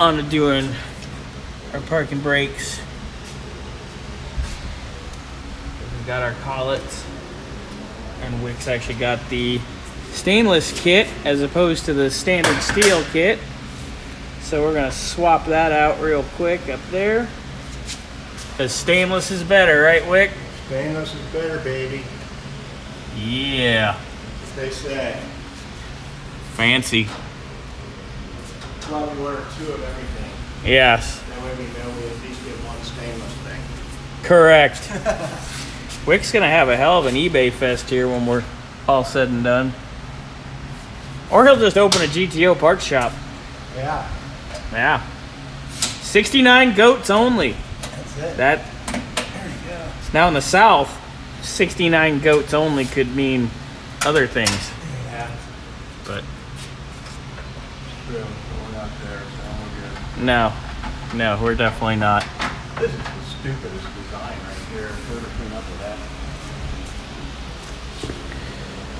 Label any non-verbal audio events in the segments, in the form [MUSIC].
on to doing our parking brakes. We got our collets, and Wick's actually got the stainless kit as opposed to the standard steel kit. So we're gonna swap that out real quick up there. Cause stainless is better, right, Wick? Stainless is better, baby. Yeah. They say. Fancy. Well, we two of everything. Yes. That way we know we at least get one stainless thing. Correct. [LAUGHS] Wick's gonna have a hell of an eBay fest here when we're all said and done. Or he'll just open a GTO parts shop. Yeah, Yeah. 69 goats only. that's it. That There you go. now in the south, 69 goats only could mean other things. Yeah. But True. We're not there, so we're no. No, we're definitely not. This is the stupidest design right here. Whoever came up with that.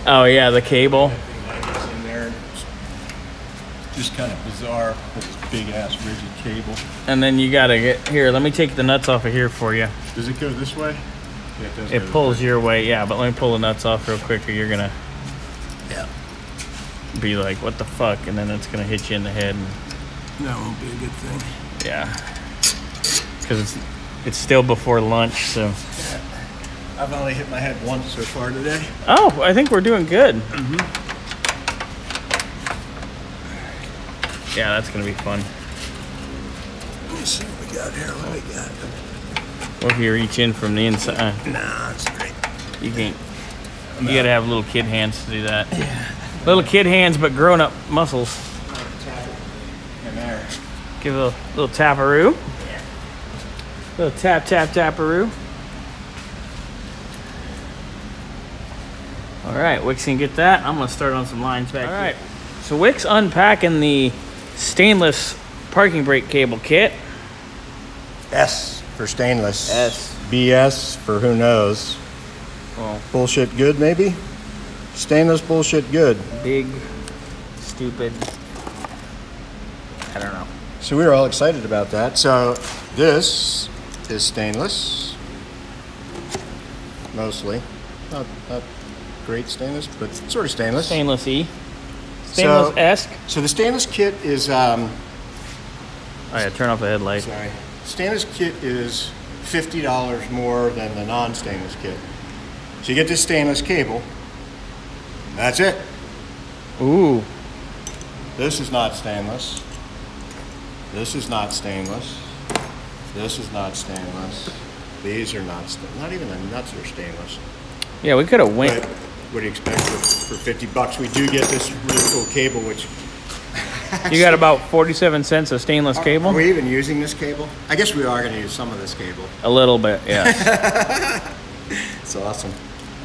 Oh yeah, the cable. Everything that is in there. Just kind of bizarre with this big ass rigid cable. And then you gotta get here, let me take the nuts off of here for you. Does it go this way? Yeah, it does. It pulls way. your way, yeah, but let me pull the nuts off real quick or you're gonna Yeah. be like, what the fuck? And then it's gonna hit you in the head. And, That won't be a good thing. yeah. Because it's, it's still before lunch, so. I've only hit my head once so far today. Oh, I think we're doing good. Mhm. Yeah, that's gonna be fun. Let me see what we got here. What we got? Well, if you reach in from the inside, Nah, it's great. you can't. You gotta have little kid hands to do that. Yeah. Little kid hands, but grown up muscles. In there. Give it a little taparoo. Little tap, tap, taparoo. All right, Wick's can get that. I'm gonna start on some lines back. All right, so Wick's unpacking the stainless parking brake cable kit. S for stainless. S. BS for who knows. Well, Bullshit good, maybe? Stainless bullshit good. big, stupid. I don't know. So we were all excited about that. So this is stainless. Mostly. Not, not great stainless, but sort of stainless. Stainless E. Stainless esque. So the stainless kit is, um, Oh yeah, turn off the headlight. sorry, stainless kit is $50 more than the non-stainless kit. So you get this stainless cable. That's it. Ooh. This is not stainless. This is not stainless. This is not stainless. These are not, sta- not even the nuts are stainless. Yeah, we could have But went. what do you expect for, for 50 bucks? We do get this really cool cable, which. You got [LAUGHS] about 47 cents of stainless Are cable? Are we even using this cable? I guess we are going to use some of this cable. A little bit, yeah. [LAUGHS] It's awesome.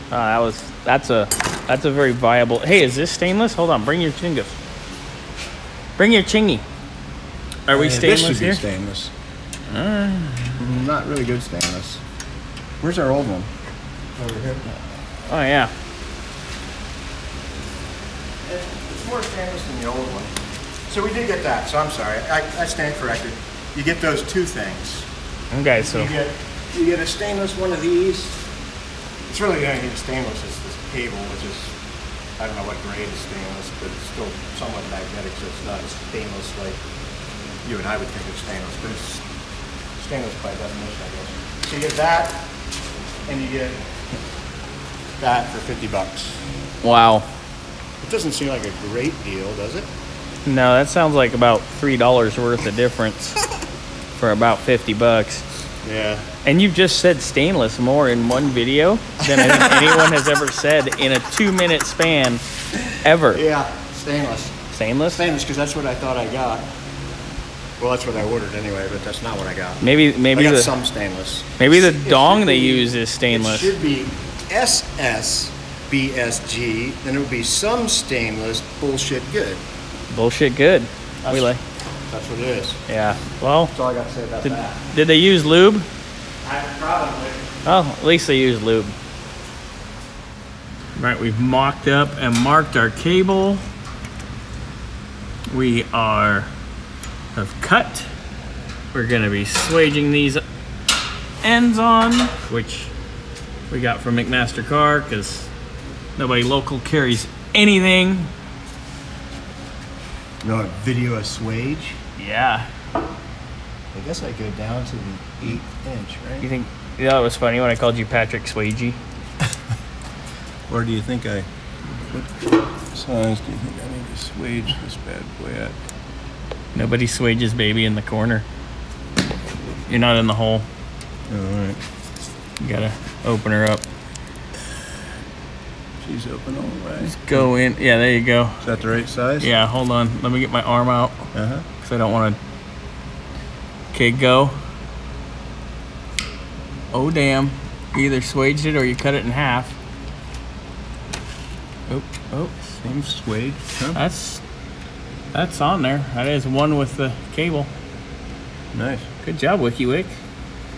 Uh, that was that's a that's a very viable. Hey, is this stainless? Hold on, bring your chingus. Bring your chingy. Are we Uh, stainless this should here? be stainless. Mm, Not really good stainless. Where's our old one? Over here. Oh yeah. It's more stainless than the old one. So we did get that, so I'm sorry. I, I stand corrected. You get those two things. Okay, so You get, you get a stainless one of these. It's really the only thing stainless is this cable, which is, I don't know what grade is stainless, but it's still somewhat magnetic, so it's not as stainless like you and I would think of stainless, but it's stainless by definition, I guess. So you get that, and you get that for 50 bucks. wow. It doesn't seem like a great deal, does it? No, that sounds like about three dollars worth of difference [LAUGHS] for about 50 bucks. Yeah. And you've just said stainless more in one video than I think anyone has ever said in a two-minute span, ever. Yeah, stainless. Stainless? Stainless, because that's what I thought I got. Well, that's what I ordered anyway, but that's not what I got. Maybe I maybe got the some stainless. maybe the It dong they be- use is stainless. It should be SSBSG, then it would be some stainless bullshit good. Bullshit good. We That's- like That's what it is. yeah. Well, That's all I got to say about did, that. did they use lube? I probably. Oh, at least they used lube. Right, we've mocked up and marked our cable. We are of cut. We're gonna be swaging these ends on, which we got from McMaster-Carr because nobody local carries anything. You know, a video of swage. Yeah. I guess I go down to the eighth inch, right? You right? think you know it was funny when I called you Patrick Swagey? [LAUGHS] Or do you think I? What size do you think I need to swage this bad boy at? Nobody swages baby in the corner. You're not in the hole. All right. You gotta open her up. She's open all the way. Go in. Yeah, there you go. Is that the right size? Yeah, hold on. Let me get my arm out Uh huh. because I don't want to. Okay, go. Oh damn! You either swaged it or you cut it in half. Oh, oh, Same swage. Huh? that's that's on there. That is one with the cable. Nice. Good job, WikiWik.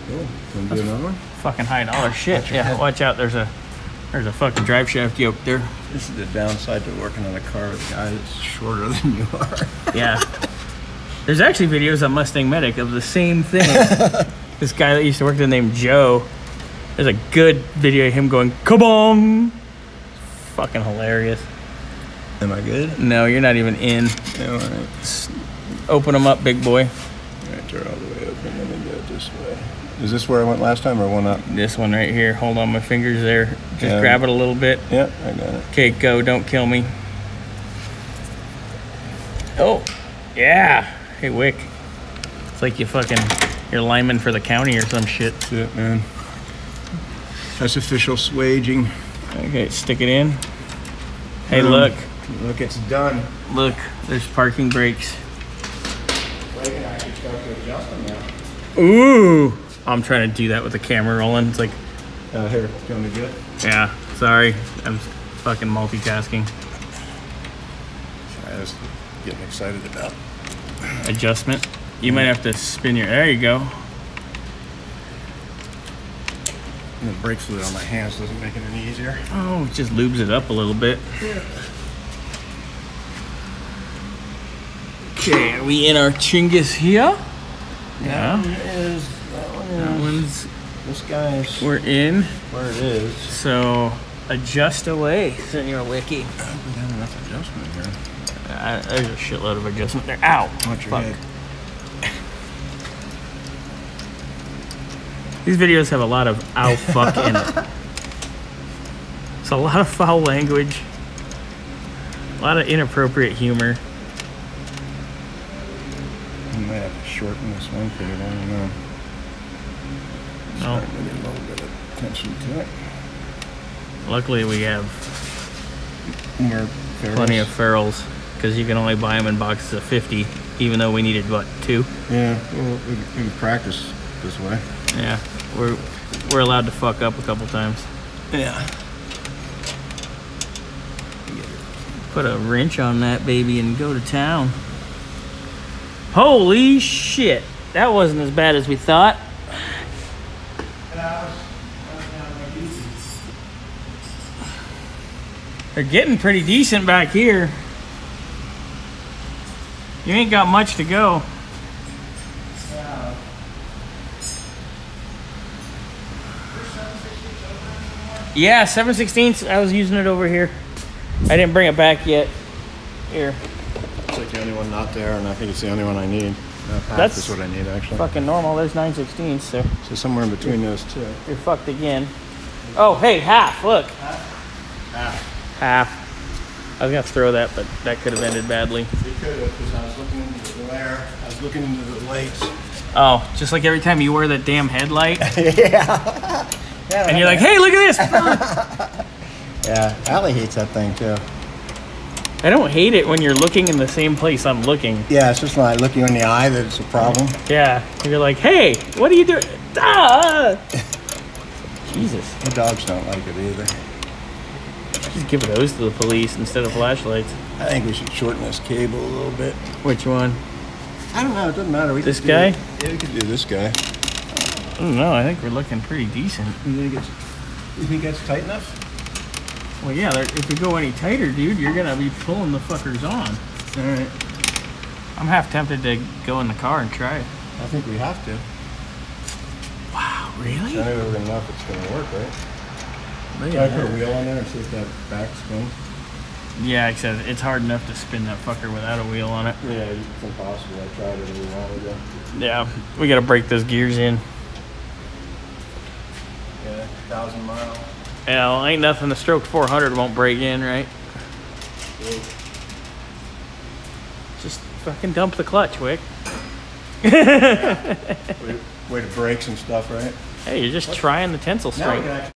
Cool. Want to do another one? Fucking high dollar shit. Watch Yeah, head. watch out. There's a there's a fucking drive shaft yoke there. This is the downside to working on a car with a guy that's shorter [LAUGHS] than you are. Yeah. There's actually videos on MustangMedic of the same thing. [LAUGHS] this guy that used to work there named Joe. There's a good video of him going, Kabong! Fucking hilarious. Am I good? No, you're not even in. Yeah, all right. Open them up, big boy. Right, they're all the way open. Let me it this way. Is this where I went last time or one up? This one right here. Hold on, my fingers there. Just Yeah. grab it a little bit. Yeah, I got it. Okay, go. Don't kill me. Oh, yeah. Hey, Wick. It's like you fucking, you're lineman for the county or some shit. That's it, man. That's official swaging. Okay, stick it in. Hey, Boom. look. Look, it's done. Look, there's parking brakes. Ooh. I'm trying to do that with the camera rolling. It's like, Uh, here, do you want me to do it? yeah, sorry. I'm fucking multitasking. I was getting excited about. Adjustment. You might have to spin your, there you go. And the brake fluid on my hands doesn't make it any easier. Oh, it just lubes it up a little bit. Okay, are we in our Chinggis here? Yeah. That one is. That one That is. one's, This guy's we're in. where it is. So, adjust away, Senor Wiki. We got enough adjustment here. Uh, there's a shitload of adjustment there. Ow! Watch your Fuck. head. [LAUGHS] These videos have a lot of ow fuck in it. [LAUGHS] It's a lot of foul language, a lot of inappropriate humor. I might have to shorten this one for you. I don't know. No. Starting to get a little bit of attention to it. Luckily, we have More plenty of ferrules because you can only buy them in boxes of 50, even though we needed what two? Yeah, well, we, we can practice this way. Yeah, we're we're allowed to fuck up a couple times. Yeah. Put a wrench on that baby and go to town. Holy shit! That wasn't as bad as we thought. They're getting pretty decent back here. You ain't got much to go. Yeah, 716. I was using it over here. I didn't bring it back yet. Here. It's like the only one not there, and I think it's the only one I need. Uh, half That's is what I need, actually. Fucking normal. There's 916, so So somewhere in between those two. you're fucked again. Oh, hey, half. Look. Half. Half. I was gonna throw that, but that could have ended badly. It could have, because I was looking into the glare. I was looking into the lights. Oh, just like every time you wear that damn headlight, [LAUGHS] yeah. and you're like, hey, look at this. [LAUGHS] Yeah, Allie hates that thing too. I don't hate it when you're looking in the same place I'm looking. Yeah, it's just like looking in the eye that it's a problem. Yeah, you're like, hey, what are you doing? Ah! Jesus, The dogs don't like it either. just give those to the police instead of flashlights. I think we should shorten this cable a little bit. Which one? I don't know. It doesn't matter. We This do- guy? Yeah, we could do this guy. I don't know. I think we're looking pretty decent. You think it's? You think that's tight enough? Well, yeah. If you go any tighter, dude, you're gonna be pulling the fuckers on. All right. I'm half tempted to go in the car and try it. I think we have to. Wow, So really? anyway, we're gonna know if it's gonna work, right? Look Can I at put a wheel on there and see if that back spins? Yeah, except it's hard enough to spin that fucker without a wheel on it. Yeah, it's impossible. I tried it a little while ago. Yeah, we gotta break those gears in. Yeah, thousand mile. Yeah, well, ain't nothing the stroker 400 won't break in, right? Just fucking dump the clutch, Wick. [LAUGHS] Way, way to brakes and stuff, right? Hey, you're just trying the tensile strength.